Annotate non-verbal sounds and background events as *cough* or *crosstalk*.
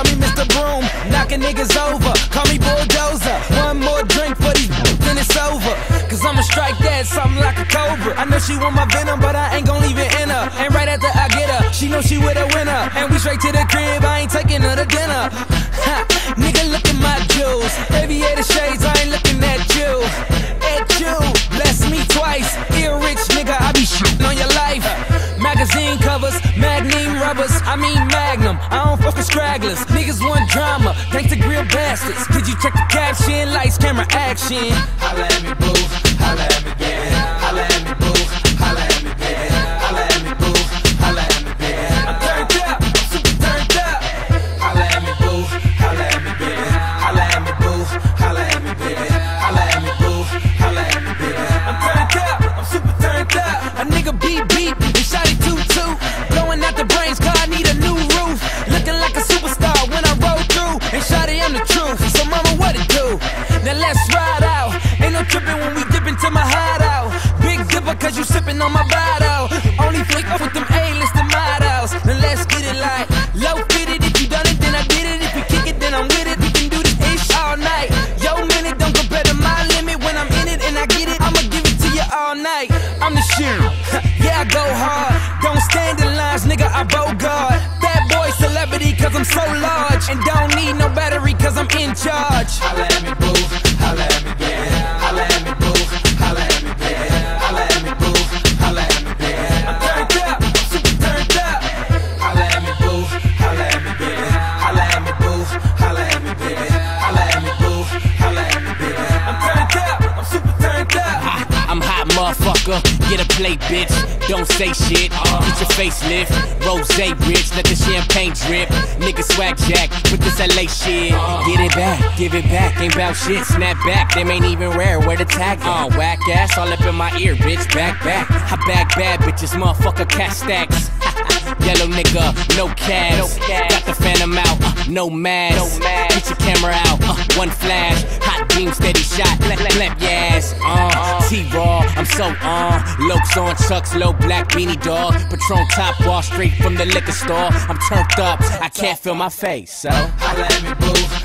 call me Mr. Broom. Knocking niggas over, call me Bulldozer. One more drink for these *laughs* then it's over. Cause I'ma strike that something like a cobra. I know she want my venom, but I ain't gon' leave it in her. And right after I get her, she know she with a winner. And we straight to the crib, I ain't taking her rubbers, I mean magnum. I don't fuck with stragglers. Niggas want drama, thanks to grill bastards. Did you check the caption? Lights, camera, action. Holla at me, boo. Holla at me, baby. Holla at me, boo. Holla at me, baby. Holla at me, boo. Holla at me, baby. I'm turned up, I'm super turned up. Holla at me, boo. Holla at me, baby. Holla at me, boo. Holla at me, baby. Holla at me, boo. Holla at me, baby. I'm turned up, I'm super turned up. A nigga beep beep Now let's ride I'm so large. And don't need no battery, cause I'm in charge. Holla at me, boo. Holla at me, baby. Holla at me, motherfucker. Get a plate, bitch. Don't say shit. Get your facelift. Rose rich, let the champagne drip. Nigga swag jack with this LA shit. Get it back, give it back. Ain't bout shit. Snap back, them ain't even rare. Where the tag? Uh, whack ass all up in my ear, bitch. Back, back. I bag bad bitches, motherfucker. Cat stacks. *laughs* Yellow nigga, no cabs. Got the phantom out, uh, no mask. Get your camera out, uh, one flash. Hot beam, steady shot. Clap, clap, clap your ass. Uh, T-Raw, so on. Lokes on chucks, low black beanie dog. Patron top wall straight from the liquor store. I'm turned up, I can't feel my face, so. Holla at me, boo.